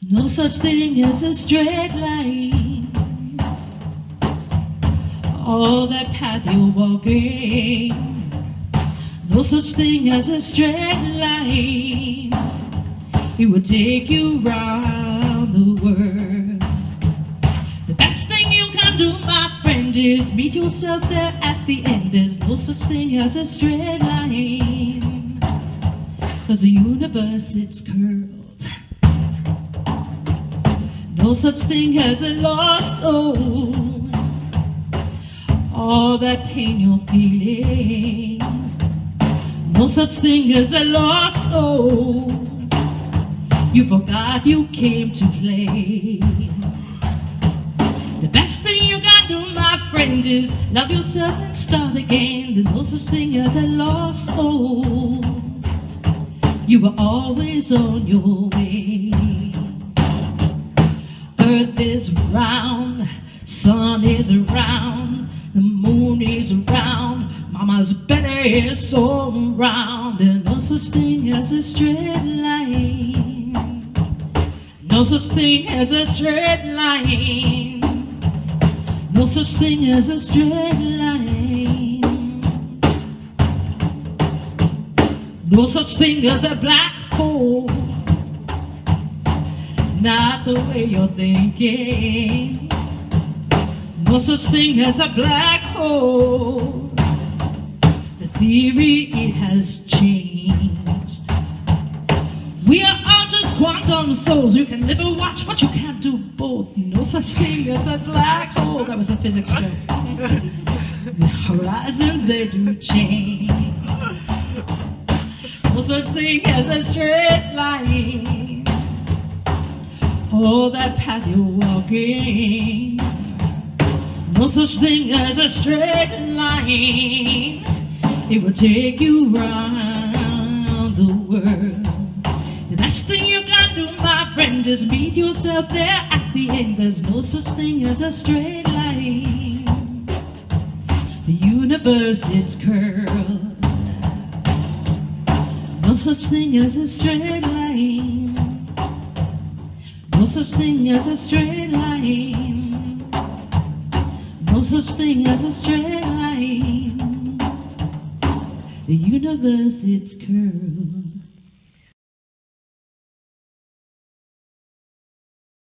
No such thing as a straight line. All that path you're walking. No such thing as a straight line. It will take you round the world. The best thing you can do, my friend, is meet yourself there at the end. There's no such thing as a straight line. Cause the universe, it's curved. No such thing as a lost soul. All that pain you're feeling. No such thing as a lost soul. You forgot you came to play. The best thing you can do, my friend, is love yourself and start again. There's no such thing as a lost soul. You were always on your way. Earth is round, sun is round, the moon is round, mama's belly is so round. There's no such thing as a straight line. No such thing as a straight line. No such thing as a straight line. No such thing as a black hole. Not the way you're thinking. No such thing as a black hole. The theory it has changed. We are all just quantum souls. You can live and watch, but you can't do both. No such thing as a black hole. That was a physics joke. the horizons they do change. No such thing as a straight line. Oh, that path you're walking. No such thing as a straight line. It will take you round the world. The best thing you can do, my friend, is meet yourself there at the end. There's no such thing as a straight line. The universe, it's curved. No such thing as a straight line. No such thing as a straight line. No such thing as a straight line. The universe, it's curved.